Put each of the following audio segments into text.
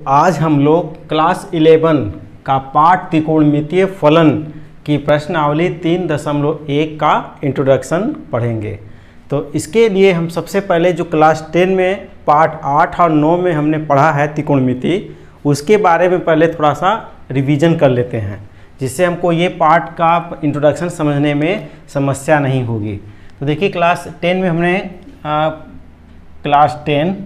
आज हम लोग क्लास 11 का पाठ त्रिकोणमितीय फलन की प्रश्नावली तीन दशमलव एक का इंट्रोडक्शन पढ़ेंगे। तो इसके लिए हम सबसे पहले जो क्लास 10 में पार्ट 8 और 9 में हमने पढ़ा है त्रिकोणमिति, उसके बारे में पहले थोड़ा सा रिवीजन कर लेते हैं, जिससे हमको ये पार्ट का इंट्रोडक्शन समझने में समस्या नहीं होगी। तो देखिए क्लास टेन में हमने क्लास टेन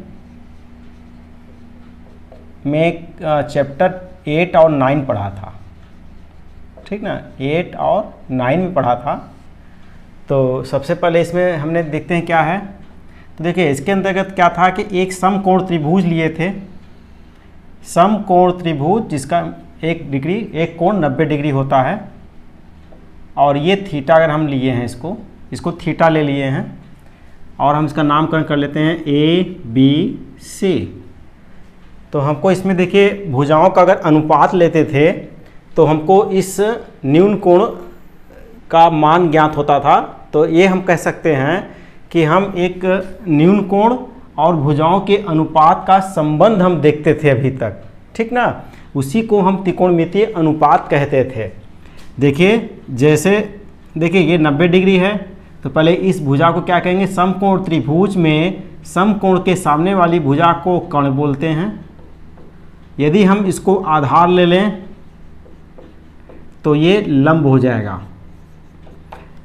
में चैप्टर एट और नाइन पढ़ा था। ठीक ना? एट और नाइन में पढ़ा था। तो सबसे पहले इसमें हमने देखते हैं क्या है। तो देखिए, इसके अंतर्गत क्या था कि एक समकोण त्रिभुज लिए थे। समकोण त्रिभुज जिसका एक डिग्री, एक कोण 90 डिग्री होता है। और ये थीटा अगर हम लिए हैं इसको इसको थीटा ले लिए हैं। और हम इसका नामकरण कर लेते हैं ए बी सी तो हमको इसमें देखिए, भुजाओं का अगर अनुपात लेते थे तो हमको इस न्यून कोण का मान ज्ञात होता था। तो ये हम कह सकते हैं कि हम एक न्यून कोण और भुजाओं के अनुपात का संबंध हम देखते थे अभी तक। ठीक ना? उसी को हम त्रिकोणमितीय अनुपात कहते थे। देखिए, जैसे, देखिए, ये 90 डिग्री है तो पहले इस भुजा को क्या कहेंगे? समकोण त्रिभुज में समकोण के सामने वाली भुजा को कर्ण बोलते हैं। यदि हम इसको आधार ले लें तो ये लंब हो जाएगा।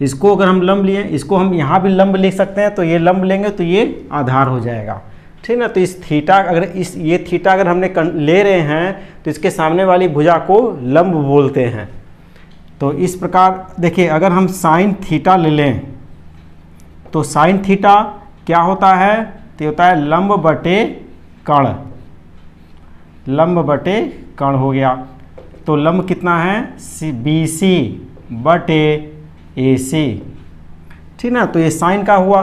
इसको अगर हम लंब लिए, इसको हम यहाँ भी लंब लिख सकते हैं तो ये लंब लेंगे तो ये आधार हो जाएगा। ठीक ना? तो इस थीटा अगर इस, ये थीटा अगर हमने ले रहे हैं तो इसके सामने वाली भुजा को लंब बोलते हैं। तो इस प्रकार, देखिए, अगर हम साइन थीटा ले लें तो साइन थीटा क्या होता है? तो होता है लंब बटे कण। लंब बटे कण हो गया। तो लंब कितना है? सी बी सी बटे ए सी ठीक ना? तो ये साइन का हुआ।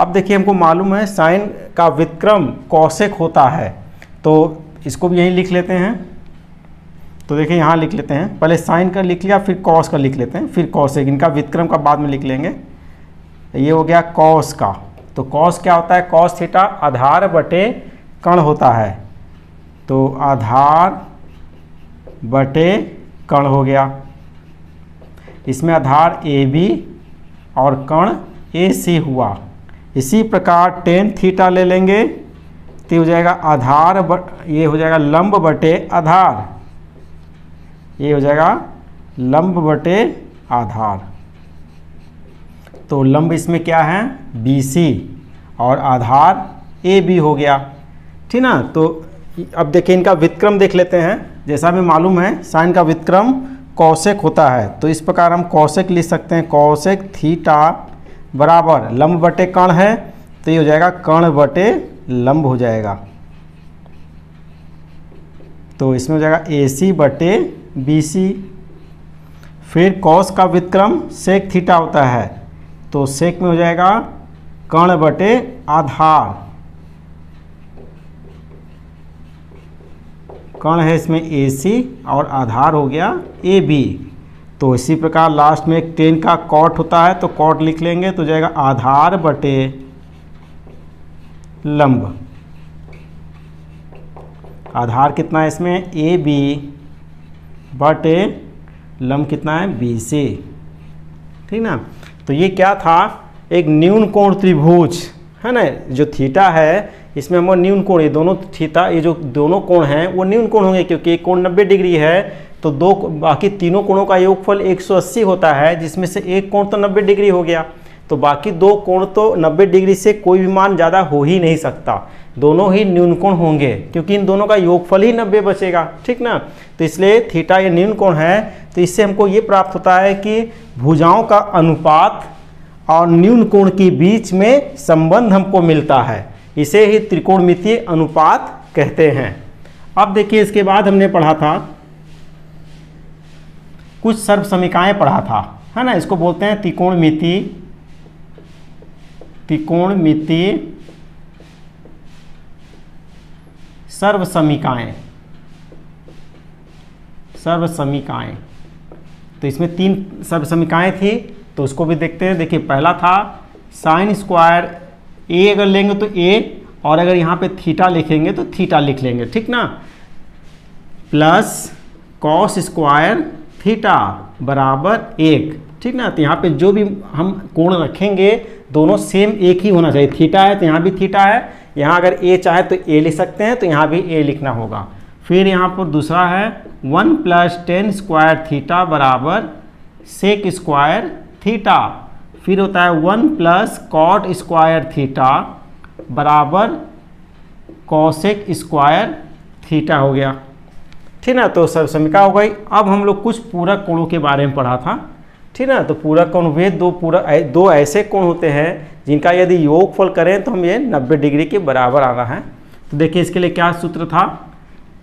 अब देखिए, हमको मालूम है साइन का विक्रम कौशिक होता है। तो इसको भी यहीं लिख लेते हैं। तो देखिए, यहाँ लिख लेते हैं। पहले साइन का लिख लिया, फिर कॉस का लिख लेते हैं। फिर कौशिक, इनका विक्रम का बाद में लिख लेंगे। ये हो गया कॉस का। तो कॉस क्या होता है? कॉस थीटा आधार बटे कण होता है। तो आधार बटे कण हो गया। इसमें आधार ए बी और कण ए सी हुआ। इसी प्रकार टेन थीटा ले लेंगे तो हो जाएगा आधार बट ये हो जाएगा लंब बटे आधार। ये हो जाएगा लंब बटे आधार। तो लंब इसमें क्या है? बी सी और आधार ए बी हो गया। ठीक ना? तो अब देखिए, इनका विक्रम देख लेते हैं। जैसा हमें मालूम है, साइन का विक्रम कौशिक होता है। तो इस प्रकार हम कौशिक लिख सकते हैं। कौशिक थीटा बराबर लंब बटे कण है तो ये हो जाएगा कर्ण बटे लंब हो जाएगा। तो इसमें हो जाएगा ए सी बटे बी सी फिर कौश का विक्रम सेक थीटा होता है। तो सेक में हो जाएगा कर्ण बटे आधार। कर्ण है इसमें ए सी और आधार हो गया ए बी तो इसी प्रकार लास्ट में एक टेन का कॉट होता है तो कॉट लिख लेंगे तो जाएगा आधार बटे लंब। आधार कितना है इसमें? ए बी बटे लंब कितना है? बी सी ठीक ना? तो ये क्या था? एक न्यून कोण त्रिभुज, है ना? जो थीटा है, इसमें हम न्यून कोण, ये दोनों थीटा, ये जो दोनों कोण हैं, वो न्यून कोण होंगे क्योंकि एक कोण 90 डिग्री है तो दो, बाकी तीनों कोणों का योगफल 180 होता है, जिसमें से एक कोण तो 90 डिग्री हो गया। तो बाकी दो कोण तो 90 डिग्री से कोई भी मान ज़्यादा हो ही नहीं सकता। दोनों ही न्यून कोण होंगे, क्योंकि इन दोनों का योगफल ही 90 बचेगा, ठीक ना? तो इसलिए थीटा ये न्यून कोण है तो इससे हमको ये प्राप्त होता है कि भुजाओं का अनुपात और न्यून कोण के बीच में संबंध हमको मिलता है। इसे ही त्रिकोणमितीय अनुपात कहते हैं। अब देखिए, इसके बाद हमने पढ़ा था, कुछ सर्व समीकाएँ पढ़ा था, है ना? इसको बोलते हैं त्रिकोणमिति त्रिकोणमिति सर्व समीकाएँ सर्व समीकाएँ तो इसमें तीन सर्व समीकाएँ थी तो उसको भी देखते हैं। देखिए, पहला था साइन स्क्वायर ए अगर लेंगे तो ए, और अगर यहाँ पे थीटा लिखेंगे तो थीटा लिख लेंगे, ठीक ना? प्लस कॉस स्क्वायर थीटा बराबर एक, ठीक ना? तो यहाँ पे जो भी हम कोण रखेंगे दोनों सेम एक ही होना चाहिए। थीटा है तो यहाँ भी थीटा है। यहाँ अगर ए चाहे तो ए लिख सकते हैं तो यहाँ भी ए लिखना होगा। फिर यहाँ पर दूसरा है one plus tan square theta बराबर सेक स्क्वायर थीटा फिर होता है one plus cot square theta बराबर कॉसेक स्क्वायर थीटा हो गया। ठीक ना? तो सब समीका हो गई। अब हम लोग कुछ पूरक कोणों के बारे में पढ़ा था। ठीक ना? तो पूरा कोण वे दो पूरा दो ऐसे कोण होते हैं जिनका यदि योगफल करें तो हम ये 90 डिग्री के बराबर आ रहा है। तो देखिए इसके लिए क्या सूत्र था?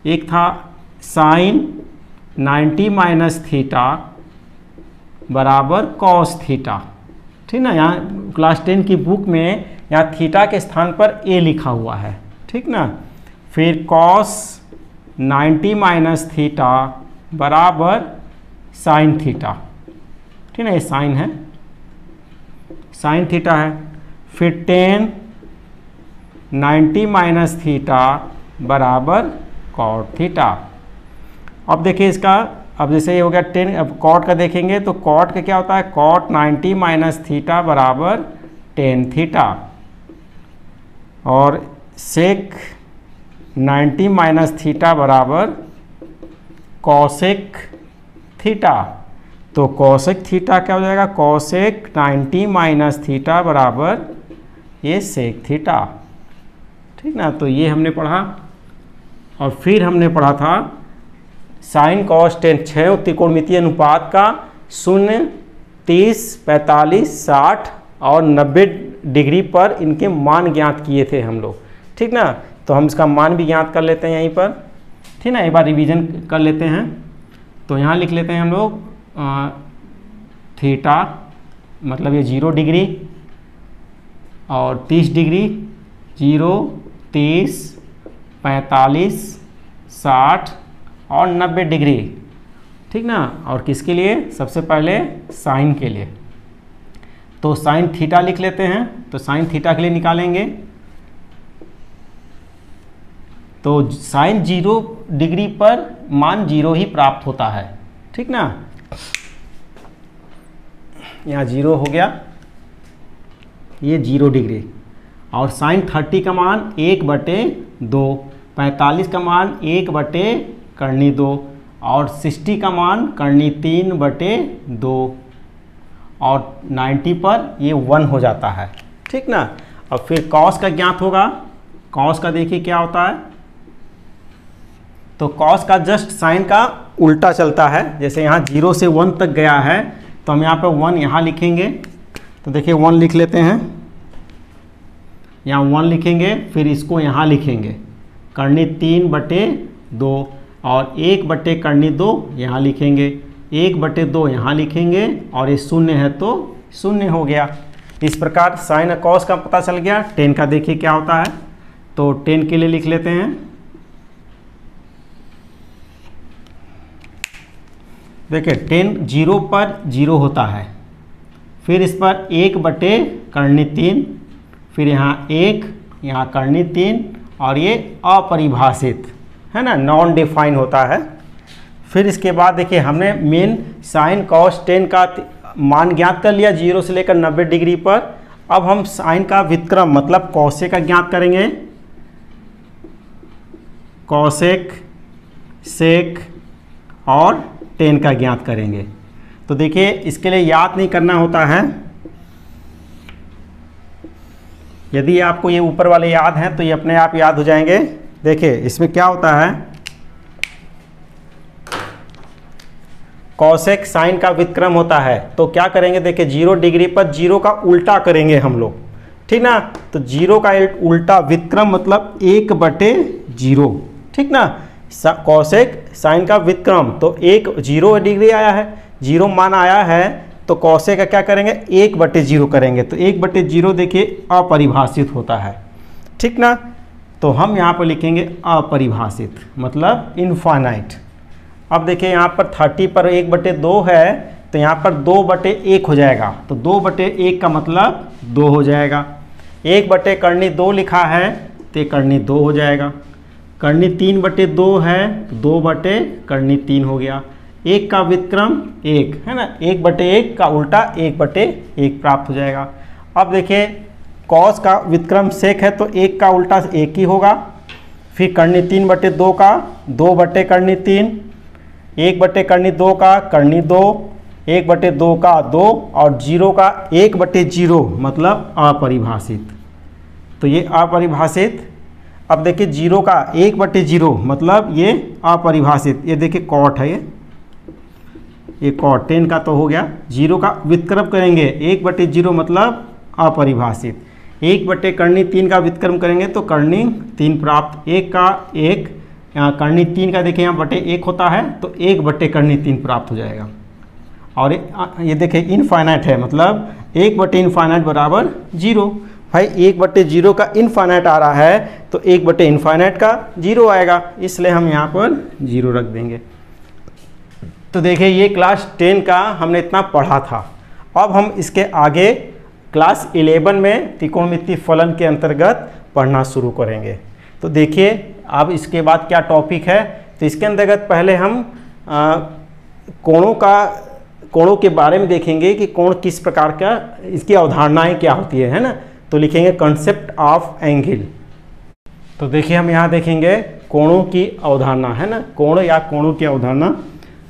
एक था साइन 90 माइनस थीटा बराबर कॉस थीटा। ठीक ना? यहाँ क्लास टेन की बुक में यहाँ थीटा के स्थान पर ए लिखा हुआ है। ठीक ना? फिर कॉस 90 माइनस थीटा बराबर साइन थीटा। ठीक ना, ये साइन है। साइन थीटा है। फिर टेन 90 माइनस थीटा बराबर कॉट थीटा। अब देखिए इसका, अब जैसे ये हो गया टेन अब कॉट का देखेंगे तो कॉट का क्या होता है? कॉट 90 माइनस थीटा बराबर टेन थीटा। और सेक 90 माइनस थीटा बराबर कॉसेक थीटा। तो कौशिक थीटा क्या हो जाएगा? कौशिक 90 माइनस थीटा बराबर ये सेक थीटा ठीक ना? तो ये हमने पढ़ा। और फिर हमने पढ़ा था साइन कॉस टेन छः त्रिकोणमितीय अनुपात का शून्य, तीस, पैंतालीस, साठ और नब्बे डिग्री पर इनके मान ज्ञात किए थे हम लोग। ठीक ना? तो हम इसका मान भी ज्ञात कर लेते हैं यहीं पर। ठीक ना? एक बार रिवीजन कर लेते हैं। तो यहाँ लिख लेते हैं हम लोग। थीटा मतलब ये ज़ीरो डिग्री और तीस डिग्री ज़ीरो तीस, पैंतालीस, साठ और नब्बे डिग्री ठीक ना? और किसके लिए? सबसे पहले साइन के लिए। तो साइन थीटा लिख लेते हैं। तो साइन थीटा के लिए निकालेंगे। तो साइन ज़ीरो डिग्री पर मान ज़ीरो ही प्राप्त होता है। ठीक ना? यहाँ ज़ीरो हो गया। ये ज़ीरो डिग्री। और साइन थर्टी का मान एक बटे दो, पैंतालीस का मान एक बटे करनी दो, और सिक्सटी का मान करनी तीन बटे दो, और नाइन्टी पर ये वन हो जाता है। ठीक ना? और फिर कॉस का ज्ञात होगा। कॉस का देखिए क्या होता है। तो कॉस का जस्ट साइन का उल्टा चलता है। जैसे यहाँ ज़ीरो से वन तक गया है तो हम यहाँ पे वन यहाँ लिखेंगे। तो देखिए वन लिख लेते हैं। यहाँ वन लिखेंगे, फिर इसको यहाँ लिखेंगे। करनी तीन बटे दो और एक बटे करनी दो यहाँ लिखेंगे। एक बटे दो यहाँ लिखेंगे और ये शून्य है तो शून्य हो गया। इस प्रकार साइन कॉस का पता चल गया। टेन का देखिए क्या होता है। तो टेन के लिए लिख लेते हैं। देखिए टेन ज़ीरो पर ज़ीरो होता है। फिर इस पर एक बटे करनी तीन, फिर यहाँ एक, यहाँ करनी तीन, और ये अपरिभाषित, है ना नॉन डिफाइन होता है। फिर इसके बाद देखिए, हमने मेन साइन कॉस टेन का मान ज्ञात कर लिया ज़ीरो से लेकर नब्बे डिग्री पर। अब हम साइन का विक्रम मतलब कौशे का ज्ञात करेंगे। कौशिक सेक और टेन का ज्ञात करेंगे। तो देखिए, इसके लिए याद नहीं करना होता है। यदि आपको ये ऊपर वाले याद हैं तो ये अपने आप याद हो जाएँगे। देखिए, इसमें क्या होता है? कौशिक साइन का विक्रम होता है। तो क्या करेंगे? देखिए, ज़ीरो डिग्री पर ज़ीरो का उल्टा करेंगे हम लोग। ठीक ना? तो ज़ीरो का उल्टा विक्रम मतलब एक बटे ज़ीरो। ठीक ना? कौशिक, साइन का विक्रम तो एक ज़ीरो डिग्री आया है, ज़ीरो मान आया है तो कौशे का क्या करेंगे? एक बटे ज़ीरो करेंगे। तो एक बटे ज़ीरो देखिए, अपरिभाषित होता है। ठीक ना? तो हम यहाँ पर लिखेंगे अपरिभाषित मतलब इनफाइनाइट अब देखिए, यहाँ पर थर्टी पर एक बटे दो है तो यहाँ पर दो बटे एक हो जाएगा। तो दो बटे एक का मतलब दो हो जाएगा। एक बटे करनी दो लिखा है तो करनी दो हो जाएगा। करनी तीन बटे दो है तो दो बटे करनी तीन हो गया। एक का विक्रम एक, है ना? एक बटे एक का उल्टा एक बटे एक प्राप्त हो जाएगा। अब देखिए कॉस का विक्रम सेक है तो एक का उल्टा एक ही होगा। फिर करनी तीन बटे दो का, दो बटे करनी तीन, एक बटे करनी दो का करनी दो, एक बटे दो का दो, और ज़ीरो का एक बटे ज़ीरो मतलब अपरिभाषित। तो ये अपरिभाषित अब देखिए ज़ीरो का एक बटे ज़ीरो मतलब ये अपरिभाषित, ये देखिए कॉट है ये। ये कॉट टेन का तो हो गया। ज़ीरो का विक्रम करेंगे, एक बटे ज़ीरो मतलब अपरिभाषित। एक बटे करनी तीन का वितक्रम करेंगे तो करनी तीन प्राप्त, एक का एक, यहाँ करनी तीन का देखिए यहाँ बटे एक होता है तो एक बटे करनी तीन प्राप्त हो जाएगा। और ये देखिए इनफाइनाइट है मतलब एक बटे इनफाइनाइट बराबर ज़ीरो। भाई, एक बटे ज़ीरो का इनफाइनाइट आ रहा है तो एक बटे इनफाइनाइट का ज़ीरो आएगा, इसलिए हम यहाँ पर ज़ीरो रख देंगे। तो देखिए, ये क्लास टेन का हमने इतना पढ़ा था। अब हम इसके आगे क्लास इलेवन में त्रिकोणमिति फलन के अंतर्गत पढ़ना शुरू करेंगे। तो देखिए, अब इसके बाद क्या टॉपिक है? तो इसके अंतर्गत पहले हम कोणों का, कोणों के बारे में देखेंगे कि कोण किस प्रकार का, इसकी अवधारणाएँ क्या होती है है ना? तो लिखेंगे कंसेप्ट ऑफ़ एंगल तो देखिए हम यहाँ देखेंगे कोणों की अवधारणा, है ना? कोण या कोणों की अवधारणा।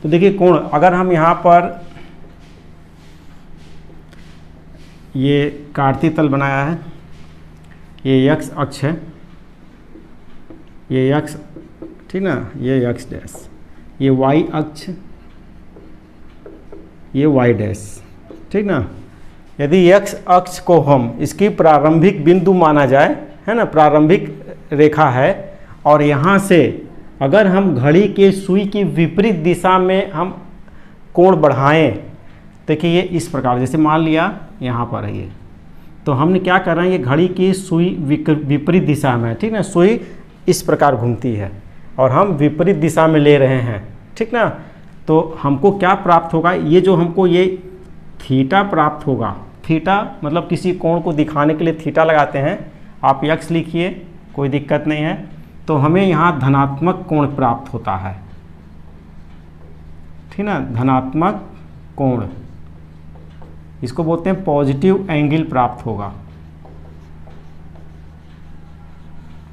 तो देखिए कोण, अगर हम यहाँ पर ये कार्ती तल बनाया है, ये यक्स अक्ष है, ये यक्ष, ठीक ना? ये यक्ष डैश, ये वाई अक्ष, ये वाई डैश, ठीक ना? यदि यक्स अक्ष को हम, इसकी प्रारंभिक बिंदु माना जाए, है ना, प्रारंभिक रेखा है, और यहाँ से अगर हम घड़ी के सुई की विपरीत दिशा में हम कोण बढ़ाएँ, देखिए ये इस प्रकार, जैसे मान लिया, यहाँ पर है ये। तो हमने क्या कर रहे हैं, ये घड़ी की सुई विपरीत दिशा में, ठीक ना, सुई इस प्रकार घूमती है, और हम विपरीत दिशा में ले रहे हैं, ठीक ना। तो हमको क्या प्राप्त होगा, ये जो हमको ये थीटा प्राप्त होगा। थीटा मतलब किसी कोण को दिखाने के लिए थीटा लगाते हैं। आप यक्स लिखिए, कोई दिक्कत नहीं है। तो हमें यहाँ धनात्मक कोण प्राप्त होता है। ठीक ना? धनात्मक कोण। इसको बोलते हैं पॉजिटिव एंगल प्राप्त होगा।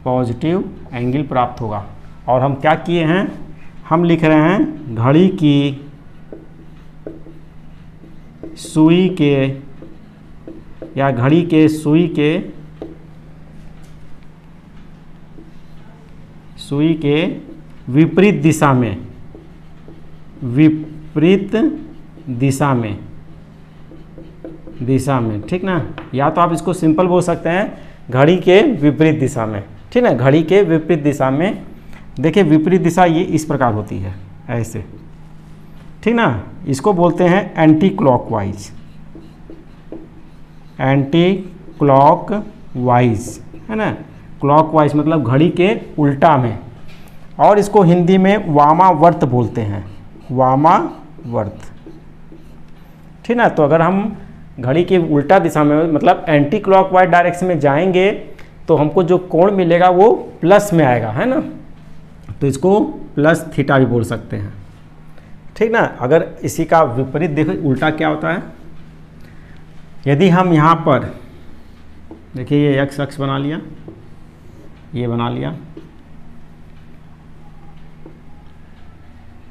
पॉजिटिव एंगल प्राप्त होगा। और हम क्या किए हैं? हम लिख रहे हैं घड़ी की सुई के, या घड़ी के सुई के सुई के विपरीत दिशा में, विपरीत दिशा में दिशा में, ठीक ना? या तो आप इसको सिंपल बोल सकते हैं, घड़ी के विपरीत दिशा में, ठीक ना? घड़ी के विपरीत दिशा में, देखिए विपरीत दिशा ये इस प्रकार होती है, ऐसे। ठीक ना? इसको बोलते हैं anti clockwise anti clock wise है ना? क्लॉक वाइज मतलब घड़ी के उल्टा में। और इसको हिंदी में वामावर्त बोलते हैं। वामावर्त। ठीक ना? तो अगर हम घड़ी के उल्टा दिशा में मतलब एंटी क्लॉक वाइज डायरेक्शन में जाएँगे तो हमको जो कोण मिलेगा वो प्लस में आएगा, है ना? तो इसको प्लस थीटा भी बोल सकते हैं। ठीक ना? अगर इसी का विपरीत देखो, उल्टा क्या होता है? यदि हम यहाँ पर, देखिए ये एक्स अक्ष बना लिया, ये बना लिया।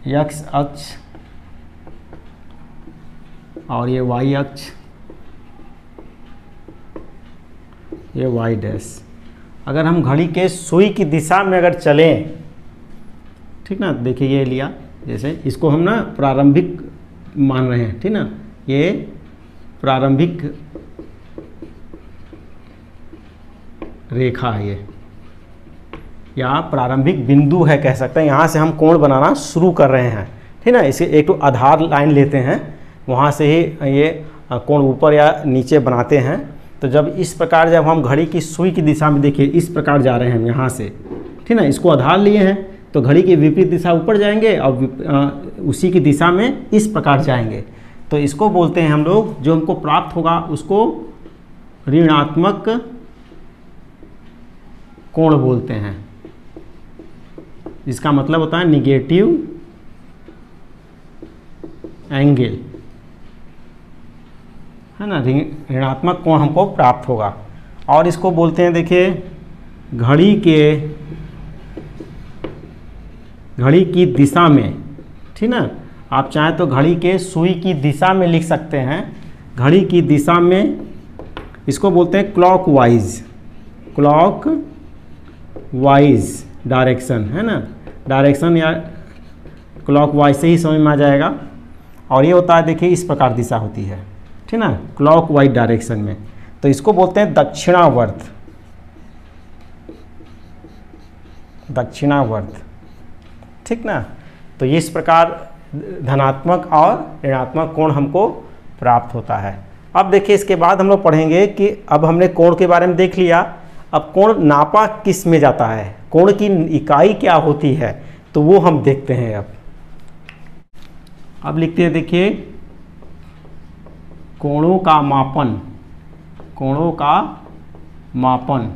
यक्स अक्ष और ये वाई अक्ष, ये वाई डैश अगर हम घड़ी के सुई की दिशा में अगर चलें, ठीक ना? देखिए ये लिया। जैसे इसको हम ना प्रारंभिक मान रहे हैं, ठीक ना? ये प्रारंभिक रेखा है ये। या प्रारंभिक बिंदु है कह सकते हैं। यहाँ से हम कोण बनाना शुरू कर रहे हैं, ठीक ना? इसे एक तो आधार लाइन लेते हैं, वहाँ से ही ये कोण ऊपर या नीचे बनाते हैं। तो जब इस प्रकार जब हम घड़ी की सुई की दिशा में देखिए, इस प्रकार जा रहे हैं हम यहाँ से, ठीक ना? इसको आधार लिए हैं। तो घड़ी की विपरीत दिशा ऊपर जाएँगे और उसी की दिशा में इस प्रकार जाएँगे। तो इसको बोलते हैं हम लोग, जो हमको प्राप्त होगा उसको ऋणात्मक कोण बोलते हैं। इसका मतलब होता है निगेटिव एंगल है ना? ऋणात्मक कोण हमको प्राप्त होगा। और इसको बोलते हैं, देखिए, घड़ी के घड़ी की दिशा में। ठीक ना? आप चाहें तो घड़ी के सुई की दिशा में लिख सकते हैं। घड़ी की दिशा में इसको बोलते हैं clock wise clock wise direction है ना? डायरेक्शन या क्लॉक वाइज से ही समझ में आ जाएगा। और ये होता है, देखिए, इस प्रकार दिशा होती है। ठीक ना? क्लॉक वाइज डायरेक्शन में। तो इसको बोलते हैं दक्षिणावर्त। दक्षिणावर्त। ठीक ना? तो ये इस प्रकार धनात्मक और ऋणात्मक कोण हमको प्राप्त होता है। अब देखिए, इसके बाद हम लोग पढ़ेंगे कि अब हमने कोण के बारे में देख लिया। अब कोण नापा किसमें जाता है? कोण की इकाई क्या होती है? तो वो हम देखते हैं अब। अब लिखते हैं, देखिए, कोणों का मापन। कोणों का मापन।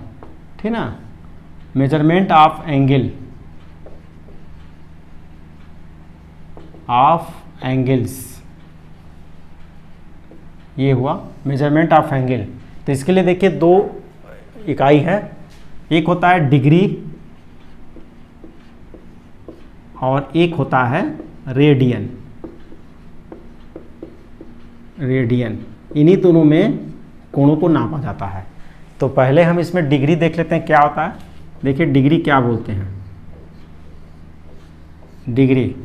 ठीक ना? Measurement of angle of angles ये हुआ मेज़रमेंट ऑफ़ एंगल तो इसके लिए देखिए दो इकाई है। एक होता है डिग्री और एक होता है रेडियन रेडियन इन्हीं दोनों में कोणों को नापा जाता है। तो पहले हम इसमें डिग्री देख लेते हैं, क्या होता है? देखिए डिग्री क्या बोलते हैं? डिग्री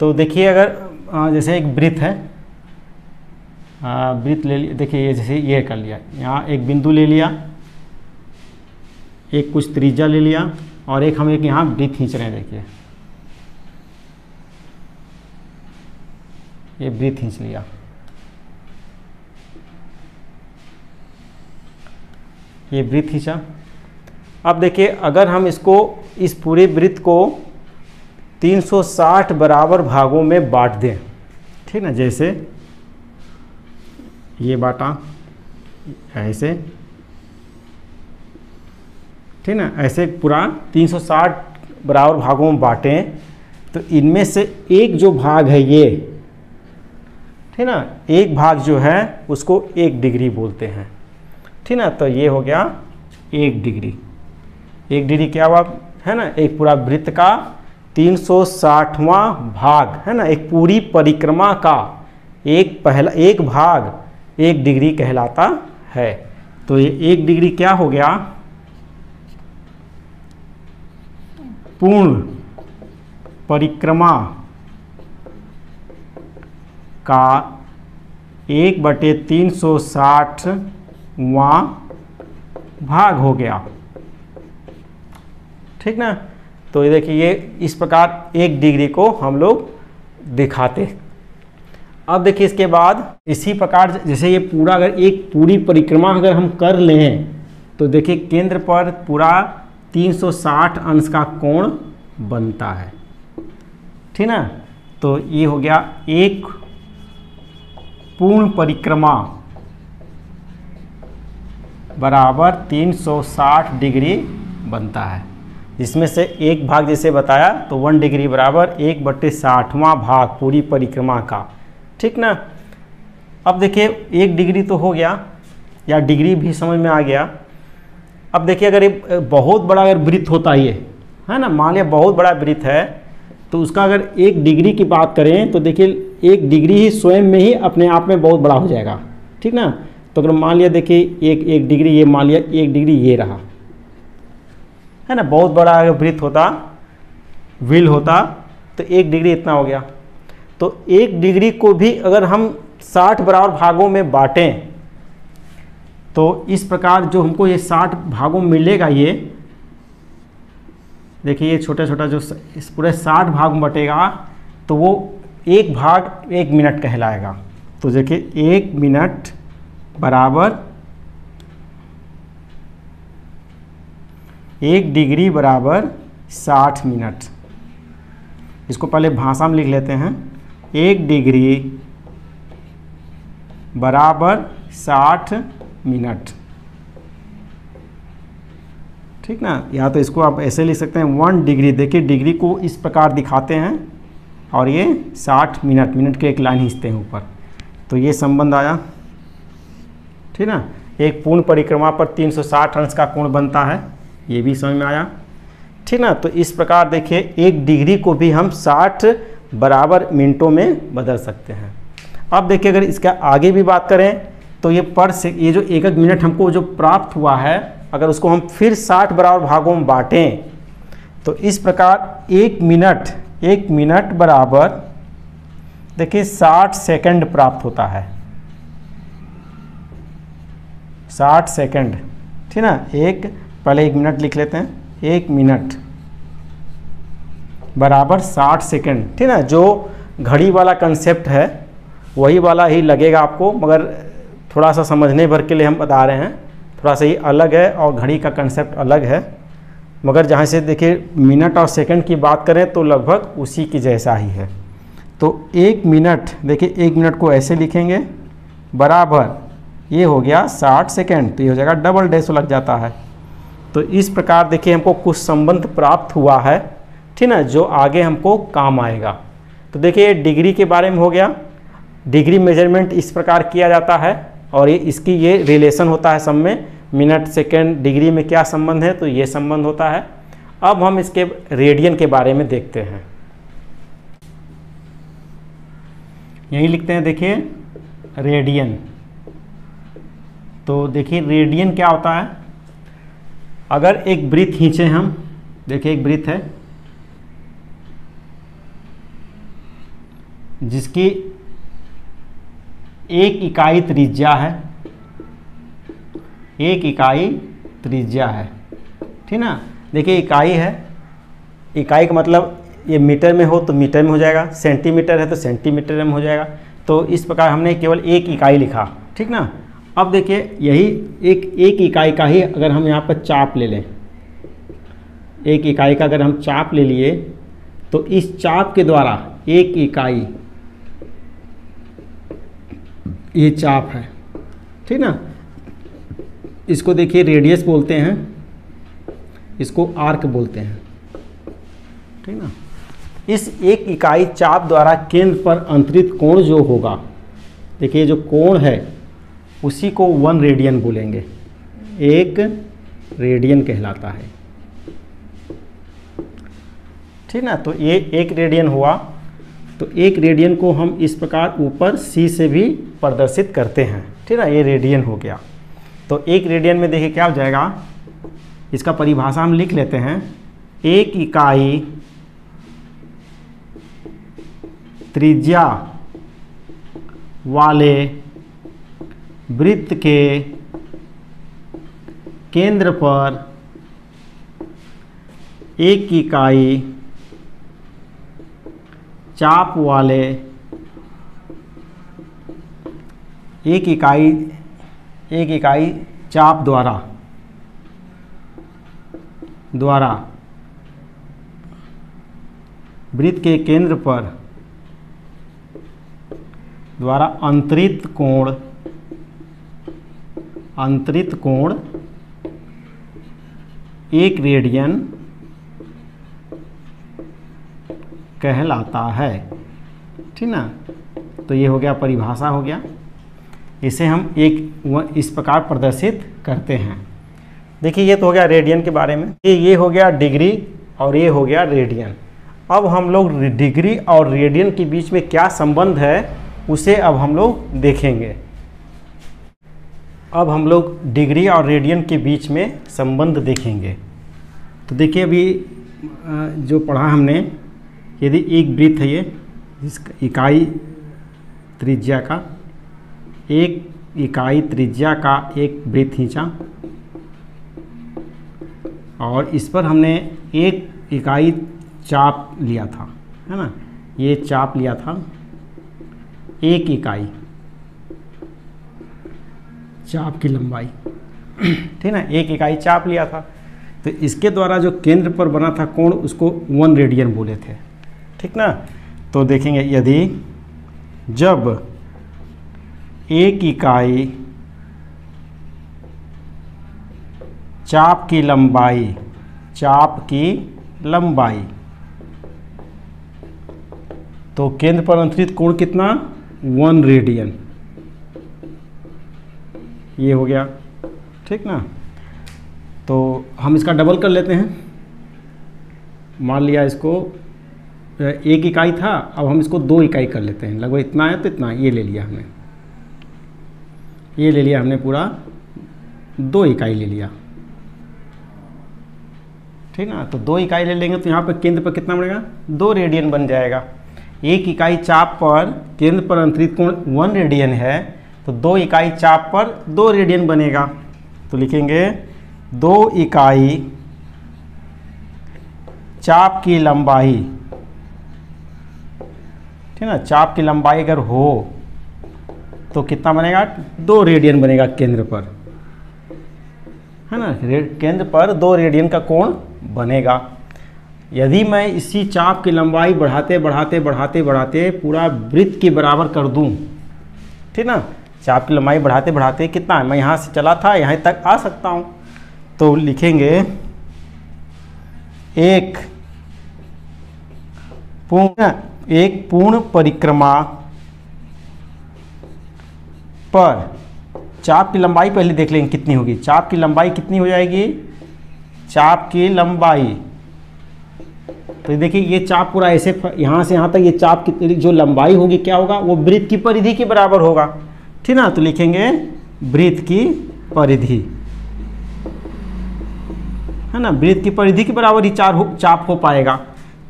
तो देखिए अगर जैसे एक वृत्त है वृत्त ले लिया, देखिए ये जैसे ये कर लिया, यहाँ एक बिंदु ले लिया, एक कुछ त्रिज्या ले लिया, और एक हम एक यहाँ वृत्त खींच रहे हैं, देखिए। ये वृत्त खींच लिया। ये वृत्त खींचा। अब देखिए, अगर हम इसको, इस पूरे वृत्त को 360 बराबर भागों में बांट दें। ठीक ना, जैसे ये बांटा, ऐसे। ठीक ना, ऐसे पूरा 360 बराबर भागों में बांटें तो इनमें से एक जो भाग है ये, ठीक ना, एक भाग जो है उसको एक डिग्री बोलते हैं। ठीक ना तो ये हो गया एक डिग्री। एक डिग्री क्या हुआ? है ना, एक पूरा वृत्त का 360वां भाग, है ना? एक पूरी परिक्रमा का एक पहला, एक भाग एक डिग्री कहलाता है। तो ये एक डिग्री क्या हो गया? पूर्ण परिक्रमा का एक बटे तीन सौ साठवां भाग हो गया। ठीक ना? तो ये देखिए, ये इस प्रकार एक डिग्री को हम लोग दिखाते अब देखिए, इसके बाद इसी प्रकार जैसे ये पूरा अगर एक पूरी परिक्रमा अगर हम कर लें तो देखिए, केंद्र पर पूरा 360 अंश का कोण बनता है। ठीक ना? तो ये हो गया एक पूर्ण परिक्रमा बराबर 360 डिग्री बनता है। जिसमें से एक भाग जैसे बताया तो वन डिग्री बराबर एक बट्टे साठवां भाग पूरी परिक्रमा का। ठीक ना? अब देखिए, एक डिग्री तो हो गया, या डिग्री भी समझ में आ गया। अब देखिए, अगर ये बहुत बड़ा अगर वृत्त होता ये, है ना? मान लिया बहुत बड़ा वृत्त है तो उसका अगर एक डिग्री की बात करें तो देखिए, एक डिग्री ही स्वयं में ही अपने आप में बहुत बड़ा हो जाएगा। ठीक ना? तो अगर मान लिया, देखिए, एक एक डिग्री, ये मान लिया, एक डिग्री ये रहा। है ना, बहुत बड़ा अगर वृत्त होता व्हील होता तो एक डिग्री इतना हो गया। तो एक डिग्री को भी अगर हम 60 बराबर भागों में बांटें तो इस प्रकार जो हमको ये 60 भागों मिलेगा ये, देखिए ये छोटा छोटा जो इस पूरे 60 भाग में बटेगा तो वो एक भाग एक मिनट कहलाएगा। तो देखिए, एक मिनट बराबर एक डिग्री बराबर साठ मिनट। इसको पहले भाषा में लिख लेते हैं। एक डिग्री बराबर 60 मिनट। ठीक ना? या तो इसको आप ऐसे लिख सकते हैं, वन डिग्री। देखिए, डिग्री को इस प्रकार दिखाते हैं। और ये 60 मिनट मिनट के एक लाइन खींचते हैं ऊपर। तो ये संबंध आया। ठीक ना? एक पूर्ण परिक्रमा पर 360 अंश का कोण बनता है। ये भी समझ में आया? ठीक ना? तो इस प्रकार देखिए, एक डिग्री को भी हम 60 बराबर मिनटों में बदल सकते हैं। अब देखिए, अगर इसका आगे भी बात करें तो ये पर से, ये जो एक एक मिनट हमको जो प्राप्त हुआ है, अगर उसको हम फिर 60 बराबर भागों में बांटें तो इस प्रकार एक मिनट एक मिनट बराबर, देखिए 60 सेकंड प्राप्त होता है। 60 सेकंड, ठीक ना? एक पहले एक मिनट लिख लेते हैं। एक मिनट। बराबर 60 सेकंड। ठीक ना? जो घड़ी वाला कंसेप्ट है, वही वाला ही लगेगा आपको, मगर थोड़ा सा समझने भर के लिए हम बता रहे हैं। थोड़ा सा ही अलग है और घड़ी का कंसेप्ट अलग है। मगर जहाँ से देखिए, मिनट और सेकंड की बात करें तो लगभग उसी की जैसा ही है। तो एक मिनट, देखिए, एक मिनट को ऐसे लिखेंगे। बराबर, ये हो गया 60 सेकंड तो ये हो जाएगा डबल डैश लग जाता है। तो इस प्रकार देखिए हमको कुछ संबंध प्राप्त हुआ है, ठीक ना, जो आगे हमको काम आएगा। तो देखिए, डिग्री के बारे में हो गया। डिग्री मेज़रमेंट इस प्रकार किया जाता है और ये इसकी ये रिलेशन होता है सब में। मिनट, सेकेंड, डिग्री में क्या संबंध है तो ये संबंध होता है। अब हम इसके रेडियन के बारे में देखते हैं। यही लिखते हैं, देखिए, रेडियन। तो देखिए, रेडियन क्या होता है? अगर एक वृत्त खींचे हम, देखिए एक वृत्त है, जिसकी एक इकाई त्रिज्या है, एक इकाई त्रिज्या है, ठीक ना? देखिए इकाई है, इकाई का मतलब ये मीटर में हो तो मीटर में हो जाएगा, सेंटीमीटर है तो सेंटीमीटर में हो जाएगा तो इस प्रकार हमने केवल एक इकाई लिखा, ठीक ना? अब देखिए, यही एक एक इकाई का ही अगर हम यहाँ पर चाप ले लें। एक इकाई का अगर हम चाप ले लिए तो इस चाप के द्वारा एक इकाई, ये चाप है। ठीक ना? इसको देखिए, रेडियस बोलते हैं, इसको आर्क बोलते हैं। ठीक ना? इस एक इकाई चाप द्वारा केंद्र पर अंतरित कोण जो होगा, देखिए, जो कोण है उसी को वन रेडियन बोलेंगे। एक रेडियन कहलाता है। ठीक ना? तो ये एक रेडियन हुआ। तो एक रेडियन को हम इस प्रकार ऊपर सी से भी प्रदर्शित करते हैं। ठीक ना? ये रेडियन हो गया। तो एक रेडियन में देखिए क्या हो जाएगा? इसका परिभाषा हम लिख लेते हैं। एक इकाई त्रिज्या वाले वृत्त के केंद्र पर एक इकाई चाप वाले एक इकाई एक इकाई चाप द्वारा द्वारा वृत्त के केंद्र पर, द्वारा अंतरित कोण अंतरित कोण, एक रेडियन कहलाता है। ठीक ना? तो ये हो गया, परिभाषा हो गया। इसे हम एक इस प्रकार प्रदर्शित करते हैं। देखिए, ये तो हो गया रेडियन के बारे में। ये ये हो गया डिग्री और ये हो गया रेडियन। अब हम लोग डिग्री और रेडियन के बीच में क्या संबंध है, उसे अब हम लोग देखेंगे। अब हम लोग डिग्री और रेडियन के बीच में संबंध देखेंगे। तो देखिए अभी जो पढ़ा हमने, यदि एक वृत्त है ये, जिसका इकाई त्रिज्या का, एक इकाई त्रिज्या का एक वृत्त खींचा, और इस पर हमने एक इकाई चाप लिया था, है ना? ये चाप लिया था, एक इकाई। चाप की लंबाई। ठीक ना, एक इकाई चाप लिया था। तो इसके द्वारा जो केंद्र पर बना था कोण, उसको वन रेडियन बोले थे। ठीक ना? तो देखेंगे, यदि जब एक इकाई चाप की लंबाई, चाप की लंबाई तो केंद्र पर अंतरित कोण कितना? One radian. ये हो गया। ठीक ना? तो हम इसका डबल कर लेते हैं। मान लिया इसको एक इकाई था, अब हम इसको दो इकाई कर लेते हैं। लगभग इतना है तो इतना, ये ले लिया हमने। ये ले लिया हमने पूरा, दो इकाई ले लिया। ठीक ना? तो दो इकाई ले लेंगे तो यहाँ पर केंद्र पर कितना बनेगा? दो रेडियन बन जाएगा। एक इकाई चाप पर केंद्र पर अंतरित कोण वन रेडियन है तो दो इकाई चाप पर दो रेडियन बनेगा। तो लिखेंगे, दो इकाई चाप की लंबाई, ठीक ना? चाप की लंबाई अगर हो तो कितना बनेगा? दो रेडियन बनेगा केंद्र पर, है ना? केंद्र पर दो रेडियन का कोण बनेगा। यदि मैं इसी चाप की लंबाई बढ़ाते बढ़ाते बढ़ाते बढ़ाते पूरा वृत्त के बराबर कर दूँ, ठीक ना? चाप की लंबाई बढ़ाते बढ़ाते कितना है? मैं यहाँ से चला था, यहाँ तक आ सकता हूँ। तो लिखेंगे, एक पूर्ण एक पूर्ण परिक्रमा पर, चाप की लंबाई पहले देख लेंगे कितनी होगी। चाप की लंबाई कितनी हो जाएगी? चाप की लंबाई। तो देखिए, ये चाप पूरा ऐसे, यहाँ से यहाँ तक ये चाप की, जो लंबाई होगी, क्या होगा? वो वृत्त की परिधि के बराबर होगा। ठीक ना? तो लिखेंगे वृत्त की परिधि। है ना? वृत्त की परिधि के बराबर ही चार हो, चाप हो पाएगा।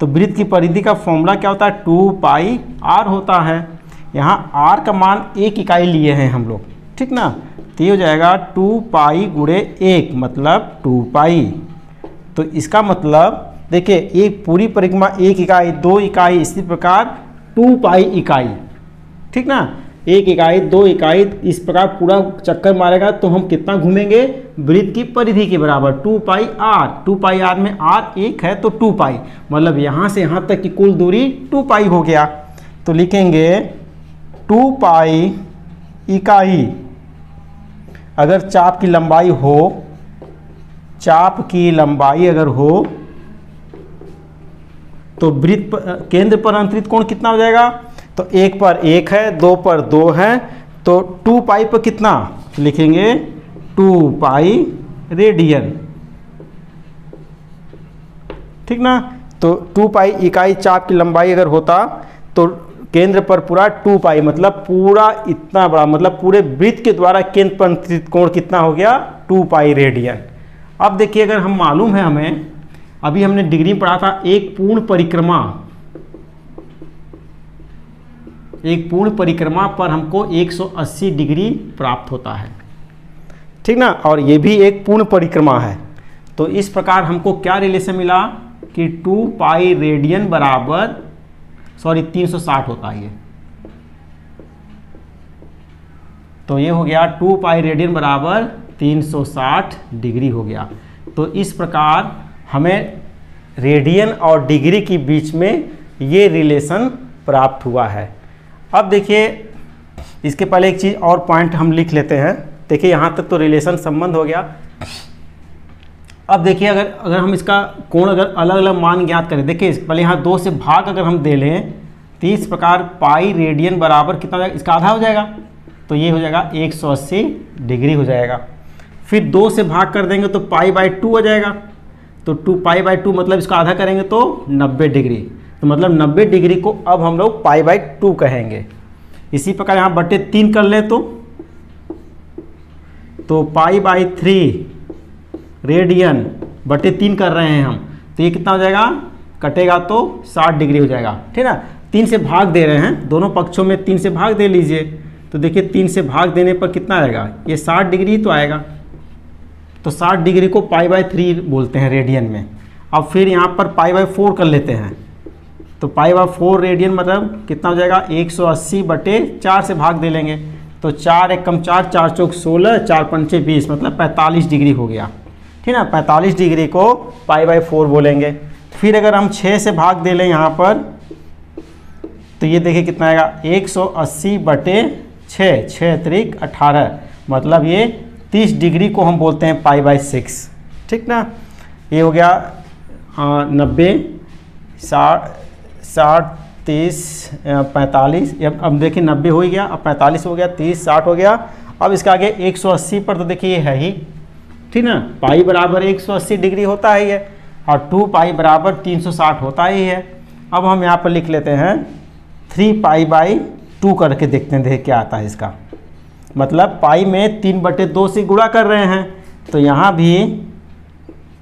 तो वृत्त की परिधि का फॉर्मूला क्या होता है? टू पाई आर होता है। यहाँ आर का मान एक इकाई लिए हैं हम लोग। ठीक ना? तो ये हो जाएगा टू पाई गुड़े एक मतलब टू पाई। तो इसका मतलब देखिए, एक पूरी परिक्रमा एक इकाई, दो इकाई, इसी प्रकार टू पाई इकाई। ठीक ना? एक इकाई, दो इकाई, इस प्रकार पूरा चक्कर मारेगा तो हम कितना घूमेंगे? वृत्त की परिधि के बराबर, two pi r. Two pi r में आर एक है तो टू पाई। मतलब यहाँ से यहाँ तक की कुल दूरी टू पाई हो गया। तो लिखेंगे टू पाई इकाई। अगर चाप की लंबाई हो, चाप की लंबाई अगर हो तो वृत्त केंद्र पर अंतरित कोण कितना हो जाएगा? तो एक पर एक है, दो पर दो है तो टू पाई पर कितना लिखेंगे? Two pi radian. ठीक ना? तो टू पाई इकाई चाप की लंबाई अगर होता तो केंद्र पर पूरा टू पाई मतलब पूरा इतना बड़ा मतलब पूरे वृत्त के द्वारा केंद्र पर कोण कितना हो गया? Two pi radian. अब देखिए, अगर हम मालूम है हमें, अभी हमने डिग्री में पढ़ा था, एक पूर्ण परिक्रमा। एक पूर्ण परिक्रमा पर हमको 180 डिग्री प्राप्त होता है। ठीक ना? और ये भी एक पूर्ण परिक्रमा है। तो इस प्रकार हमको क्या रिलेशन मिला कि 2 पाई रेडियन बराबर, सॉरी 360 होता है ये। तो ये हो गया 2 पाई रेडियन बराबर 360 डिग्री हो गया। तो इस प्रकार हमें रेडियन और डिग्री के बीच में ये रिलेशन प्राप्त हुआ है। अब देखिए, इसके पहले एक चीज़ और पॉइंट हम लिख लेते हैं। देखिए, यहाँ तक तो रिलेशन संबंध हो गया। अब देखिए, अगर अगर हम इसका कोण अगर अलग अलग मान ज्ञात करें, देखिए, पहले यहाँ दो से भाग अगर हम दे लें तो इस प्रकार पाई रेडियन बराबर कितना जाएगा? इसका आधा हो जाएगा। तो ये हो जाएगा 180 डिग्री हो जाएगा। फिर दो से भाग कर देंगे तो पाई बाई टू हो जाएगा। तो टू, पाई बाई टू मतलब इसका आधा करेंगे तो नब्बे डिग्री। तो मतलब नब्बे डिग्री को अब हम लोग पाई बाई टू कहेंगे। इसी प्रकार यहाँ बटे तीन कर ले तो तो पाई बाई थ्री रेडियन बटे तीन कर रहे हैं हम। तो ये कितना हो जाएगा? कटेगा तो साठ डिग्री हो जाएगा। ठीक है ना? तीन से भाग दे रहे हैं। दोनों पक्षों में तीन से भाग दे लीजिए। तो देखिए तीन से भाग देने पर कितना आएगा? ये साठ डिग्री तो आएगा। तो 60 डिग्री को पाई बाय थ्री बोलते हैं रेडियन में। अब फिर यहाँ पर पाई बाय फोर कर लेते हैं। तो पाई बाय फोर रेडियन मतलब कितना हो जाएगा? 180 बटे चार से भाग दे लेंगे। तो चार एक कम चार चार चौक सोलह, चार पंचे बीस मतलब पैंतालीस डिग्री हो गया। ठीक है पैंतालीस डिग्री को पाई बाय फोर बोलेंगे। फिर अगर हम छः से भाग दे लें यहाँ पर तो ये देखिए कितना आएगा? 180 बटे छः छः अतिरिक अठारह मतलब ये तीस डिग्री को हम बोलते हैं पाई बाई सिक्स। ठीक ना? ये हो गया नब्बे, साठ साठ, तीस पैंतालीस अब देखिए नब्बे हो ही गया, अब पैंतालीस हो गया, तीस, साठ हो गया, अब इसका आगे 180 पर तो देखिए ये है ही, ठीक ना? पाई बराबर 180 डिग्री होता है ये और टू पाई बराबर 360 होता ही है। अब हम यहाँ पर लिख लेते हैं, थ्री पाई बाई टू करके देखते हैं, देखिए क्या आता है इसका। मतलब पाई में तीन बटे दो से गुणा कर रहे हैं तो यहाँ भी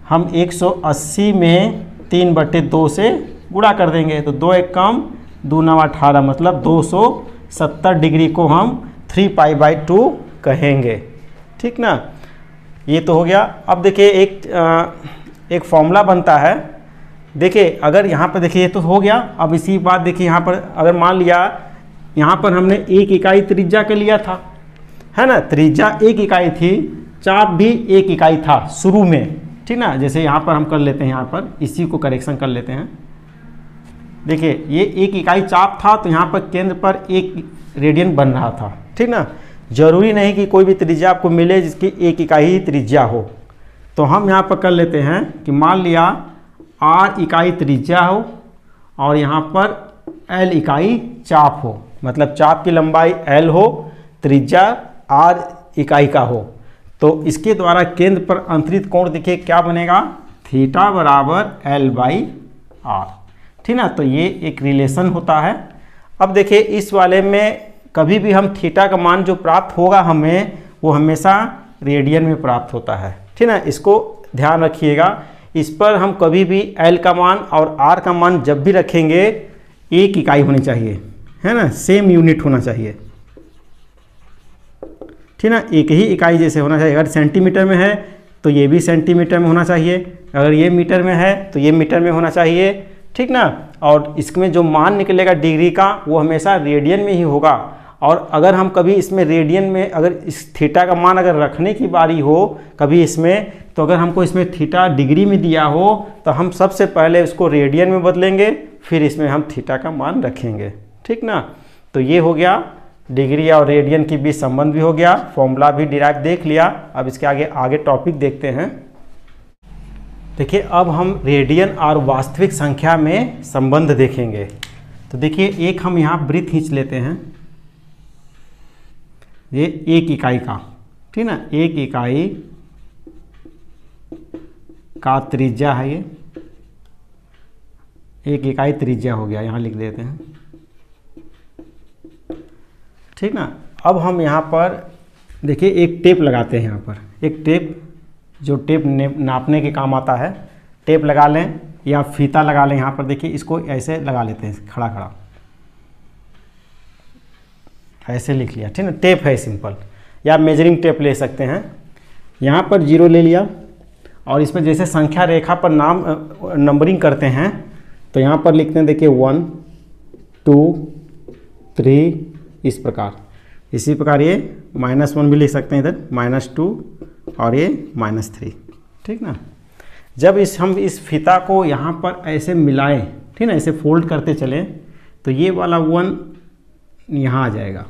हम 180 में तीन बटे दो से गुणा कर देंगे। तो दो एक कम दो नौ अठारह मतलब 270 डिग्री को हम थ्री पाई बाई टू कहेंगे। ठीक ना? ये तो हो गया। अब देखिए एक आ, एक फॉर्मूला बनता है। देखिए अगर यहाँ पर देखिए ये तो हो गया। अब इसी बात देखिए यहाँ पर अगर मान लिया यहाँ पर हमने एक इकाई त्रिज्या के लिया था। है ना? त्रिज्या एक इकाई थी चाप भी एक इकाई था शुरू में। ठीक ना? जैसे यहाँ पर हम कर लेते हैं यहाँ पर इसी को करेक्शन कर लेते हैं। देखिए, ये एक इकाई चाप था तो यहाँ पर केंद्र पर एक रेडियन बन रहा था। ठीक ना? ज़रूरी नहीं कि कोई भी त्रिज्या आपको मिले जिसकी एक इकाई ही त्रिज्या हो। तो हम यहाँ पर कर लेते हैं कि मान लिया आर इकाई त्रिज्या हो और यहाँ पर एल इकाई चाप हो। मतलब चाप की लंबाई एल हो, त्रिज्या आर इकाई का हो। तो इसके द्वारा केंद्र पर अंतरित कोण देखिए क्या बनेगा? थीटा बराबर एल बाई आर। ठीक ना तो ये एक रिलेशन होता है। अब देखिए, इस वाले में कभी भी हम थीटा का मान जो प्राप्त होगा हमें, वो हमेशा रेडियन में प्राप्त होता है। ठीक ना? इसको ध्यान रखिएगा। इस पर हम कभी भी एल का मान और आर का मान जब भी रखेंगे, एक इकाई होनी चाहिए। है ना? सेम यूनिट होना चाहिए। ठीक ना? एक ही इकाई जैसे होना चाहिए। अगर सेंटीमीटर में है तो ये भी सेंटीमीटर में होना चाहिए। अगर ये मीटर में है तो ये मीटर में होना चाहिए। ठीक ना? और इसमें जो मान निकलेगा डिग्री का, वो हमेशा रेडियन में ही होगा। और अगर हम कभी इसमें रेडियन में, अगर इस थीटा का मान अगर रखने की बारी हो, कभी इसमें तो अगर हमको इसमें थीटा डिग्री में दिया हो तो हम सबसे पहले इसको रेडियन में बदलेंगे, फिर इसमें हम थीटा का मान रखेंगे। ठीक ना? तो ये हो गया डिग्री और रेडियन के बीच संबंध भी हो गया फॉर्मूला भी डिराइव देख लिया। अब इसके आगे आगे टॉपिक देखते हैं। देखिए, अब हम रेडियन और वास्तविक संख्या में संबंध देखेंगे। तो देखिए, एक हम यहाँ वृत्त खींच लेते हैं। ये एक इकाई का, ठीक ना? एक इकाई का त्रिज्या है ये। एक इकाई त्रिज्या हो गया, यहाँ लिख देते हैं। ठीक ना? अब हम यहाँ पर, देखिए, एक टेप लगाते हैं यहाँ पर। एक टेप जो टेप नापने के काम आता है, टेप लगा लें या फीता लगा लें यहाँ पर, देखिए इसको ऐसे लगा लेते हैं, खड़ा खड़ा। ऐसे लिख लिया, ठीक है टेप है सिंपल। या मेजरिंग टेप ले सकते हैं। यहाँ पर ज़ीरो ले लिया, और इसमें जैसे संख्या रेखा पर नाम नंबरिंग करते हैं तो यहाँ पर लिखते हैं, देखिए वन टू थ्री इस प्रकार। इसी प्रकार ये माइनस वन भी लिख सकते हैं इधर माइनस टू और ये माइनस थ्री ठीक ना? जब इस, हम इस फिता को यहाँ पर ऐसे मिलाएँ, ठीक ना ऐसे फोल्ड करते चलें तो ये वाला वन यहाँ आ जाएगा।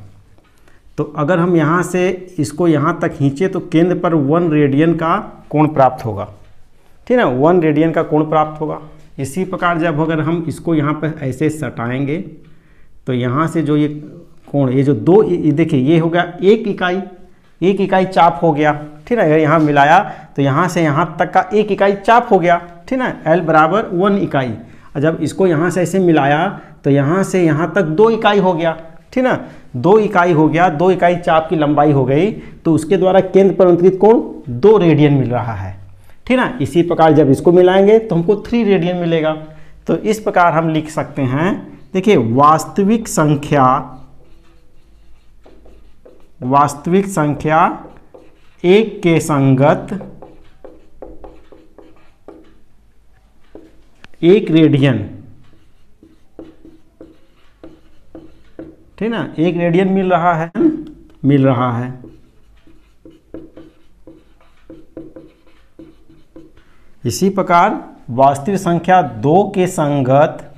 तो अगर हम यहाँ से इसको यहाँ तक खींचे तो केंद्र पर वन रेडियन का कोण प्राप्त होगा, ठीक ना? वन रेडियन का कोण प्राप्त होगा। इसी प्रकार जब अगर हम इसको यहाँ पर ऐसे सटाएँगे तो यहाँ से जो ये कोण, ये जो दो देखिए, ये हो गया एक इकाई एक इकाई चाप हो गया। ठीक है, अगर यहाँ मिलाया तो यहाँ से यहाँ तक का एक इकाई चाप हो गया, ठीक है एल बराबर वन इकाई। और जब इसको यहाँ से ऐसे मिलाया तो यहाँ से यहाँ तक दो इकाई हो गया, ठीक ना दो इकाई हो गया, दो इकाई चाप की लंबाई हो गई तो उसके द्वारा केंद्र पर अंतरित कोण दो रेडियन मिल रहा है, ठीक ना इसी प्रकार जब इसको मिलाएँगे तो हमको थ्री रेडियन मिलेगा। तो इस प्रकार हम लिख सकते हैं, देखिए, वास्तविक संख्या वास्तविक संख्या एक के संगत एक रेडियन। ठीक ना? एक रेडियन मिल रहा है। मिल रहा है। इसी प्रकार वास्तविक संख्या दो के संगत,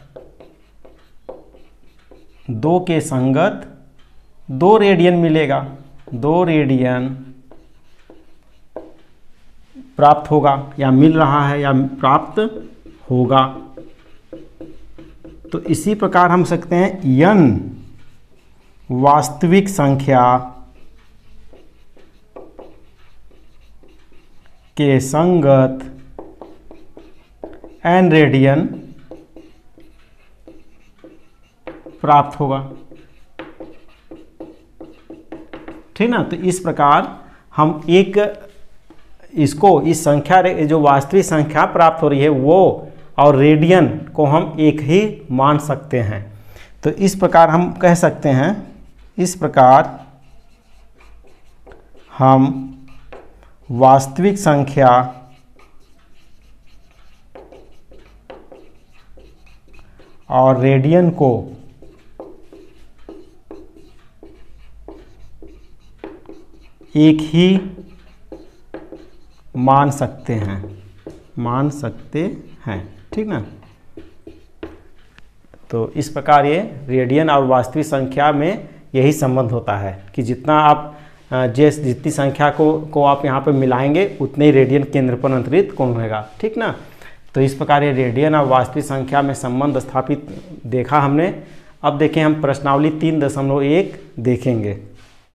दो के संगत, दो रेडियन मिलेगा। दो रेडियन प्राप्त होगा या मिल रहा है या प्राप्त होगा। तो इसी प्रकार हम सकते हैं यन, वास्तविक संख्या के संगत एन रेडियन प्राप्त होगा। ठीक ना? तो इस प्रकार हम एक इसको, इस संख्या जो वास्तविक संख्या प्राप्त हो रही है, वो और रेडियन को हम एक ही मान सकते हैं। तो इस प्रकार हम कह सकते हैं, इस प्रकार हम वास्तविक संख्या और रेडियन को एक ही मान सकते हैं। मान सकते हैं। ठीक ना? तो इस प्रकार ये रेडियन और वास्तविक संख्या में यही संबंध होता है कि जितना आप जिस, जितनी संख्या को को आप यहाँ पर मिलाएँगे, उतने ही रेडियन केंद्र पर अंतरित कौन होगा। ठीक ना? तो इस प्रकार ये रेडियन और वास्तविक संख्या में संबंध स्थापित, देखा हमने। अब देखें हम प्रश्नावली तीन दशमलव एक देखेंगे।